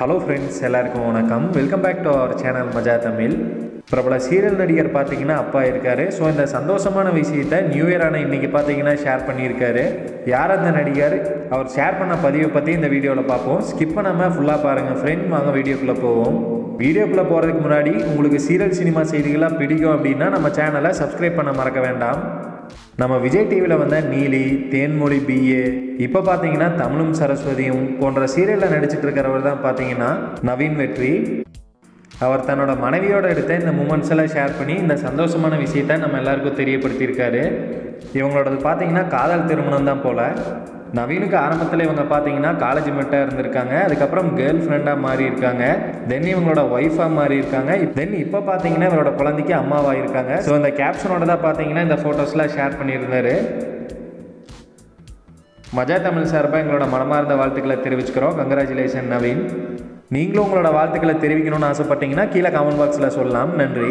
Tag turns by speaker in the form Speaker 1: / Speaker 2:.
Speaker 1: Hello friends எல்லாருக்கும் வணக்கம். Welcome back to our channel Maja Tamil. பிரபல சீரியல் நடிகர் பார்த்தீங்கன்னா அப்பா இருக்காரு. ஸோ இந்த சந்தோஷமான விஷயத்தை நியூ இயரான இன்னைக்கு பார்த்தீங்கன்னா ஷேர் பண்ணியிருக்காரு. யார் அந்த நடிகர்? அவர் ஷேர் பண்ண பதிவை பற்றி இந்த வீடியோவில் பார்ப்போம். ஸ்கிப் பண்ணாமல் ஃபுல்லாக பாருங்கள் ஃப்ரெண்ட் வாங்க வீடியோக்குள்ளே போவோம். வீடியோக்குள்ளே போகிறதுக்கு முன்னாடி உங்களுக்கு சீரியல் சினிமா செய்திகளாக பிடிக்கும் அப்படின்னா நம்ம சேனலை சப்ஸ்கிரைப் பண்ண மறக்க வேண்டாம். நம்ம விஜய் டிவியில் வந்த நீலி தேன்மொழி பிஏ இப்போ பார்த்தீங்கன்னா தமிழும் சரஸ்வதியும் போன்ற சீரியலில் நடிச்சிட்டு இருக்கிறவர் தான் பார்த்தீங்கன்னா நவீன் வெற்றி. அவர் தன்னோட மனைவியோட எடுத்த இந்த மூமெண்ட்ஸ் எல்லாம் ஷேர் பண்ணி இந்த சந்தோஷமான விஷயத்த நம்ம எல்லாருக்கும் தெரியப்படுத்தியிருக்காரு. இவங்களோடது பார்த்தீங்கன்னா காதல் திருமணம் தான் போல. நவீனுக்கு ஆரம்பத்தில் இவங்க பார்த்தீங்கன்னா காலேஜ் மெட்டாக இருந்திருக்காங்க. அதுக்கப்புறம் கேர்ள் ஃப்ரெண்டாக மாறி இருக்காங்க. தென் இவங்களோட ஒய்ஃபாக மாறி இருக்காங்க. தென் இப்போ பார்த்தீங்கன்னா இவரோட குழந்தைக்கு அம்மாவாக இருக்காங்க. ஸோ இந்த கேப்ஷனோட தான் பார்த்தீங்கன்னா இந்த ஃபோட்டோஸ்லாம் ஷேர் பண்ணியிருந்தாரு. மஜா தமிழ் சார்பாக எங்களோட மனமார்ந்த வாழ்த்துக்களை தெரிவிச்சுக்கிறோம். கங்க்ராச்சுலேஷன் நவீன். நீங்களும் உங்களோட வாழ்த்துக்களை தெரிவிக்கணும்னு ஆசைப்பட்டீங்கன்னா கீழே கமெண்ட் பாக்ஸில் சொல்லலாம். நன்றி.